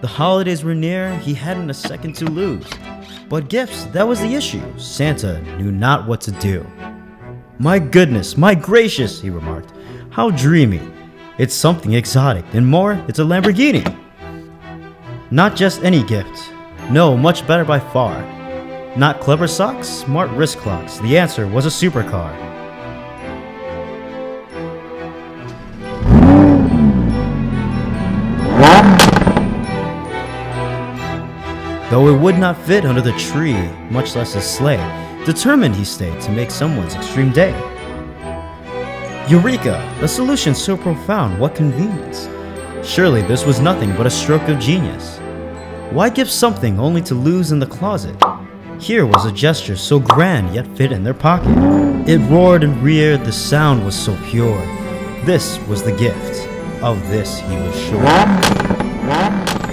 The holidays were near, he hadn't a second to lose. But gifts, that was the issue. Santa knew not what to do. My goodness, my gracious, he remarked. How dreamy. It's something exotic, and more, it's a Lamborghini. Not just any gift. No, much better by far. Not clever socks, smart wrist clocks. The answer was a supercar. Though it would not fit under the tree, much less his sleigh, determined he stayed to make someone's extreme day. Eureka! A solution so profound, what convenience! Surely this was nothing but a stroke of genius. Why give something only to lose in the closet? Here was a gesture so grand yet fit in their pocket. It roared and reared, the sound was so pure. This was the gift. Of this he was sure.